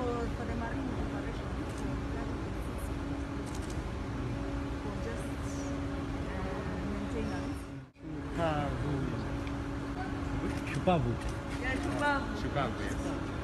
por, you. the marine operation. For just uh, maintenance. Chupavu. Chupavu. Yeah, Chupavu. Chupavu, yes.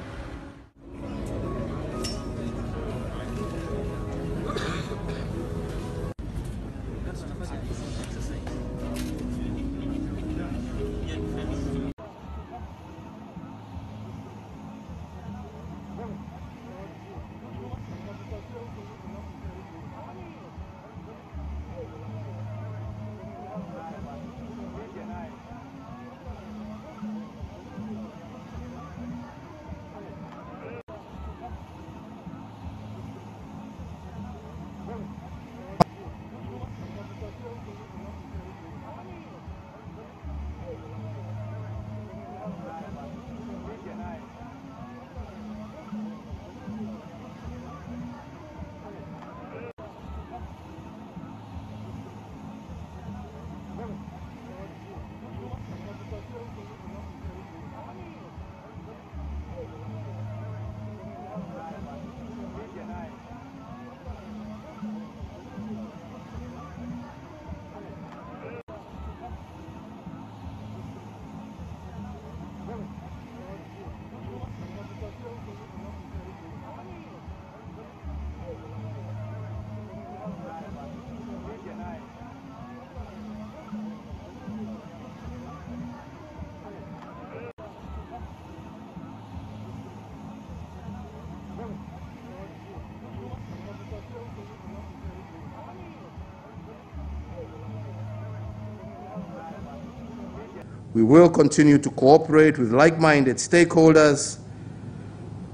We will continue to cooperate with like-minded stakeholders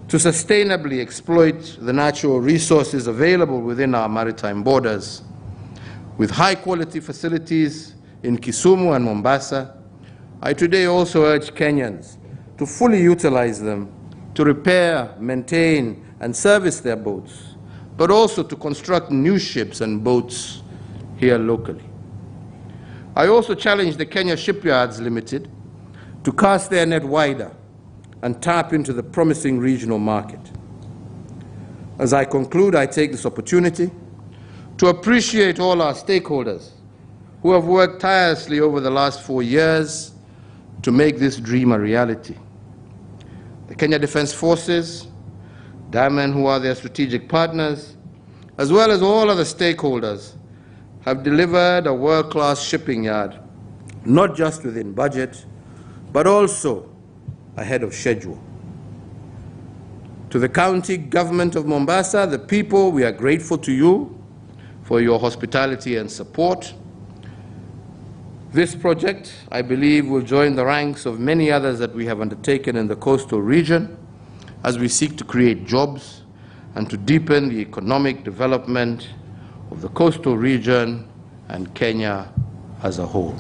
to sustainably exploit the natural resources available within our maritime borders. With high-quality facilities in Kisumu and Mombasa, I today also urge Kenyans to fully utilize them to repair, maintain, and service their boats, but also to construct new ships and boats here locally. I also challenge the Kenya Shipyards Limited to cast their net wider and tap into the promising regional market. As I conclude, I take this opportunity to appreciate all our stakeholders who have worked tirelessly over the last four years to make this dream a reality. The Kenya Defense Forces, Damen, who are their strategic partners, as well as all other stakeholders, have delivered a world-class shipping yard, not just within budget, but also ahead of schedule. To the county government of Mombasa, the people, we are grateful to you for your hospitality and support. This project, I believe, will join the ranks of many others that we have undertaken in the coastal region as we seek to create jobs and to deepen the economic development of the coastal region and Kenya as a whole.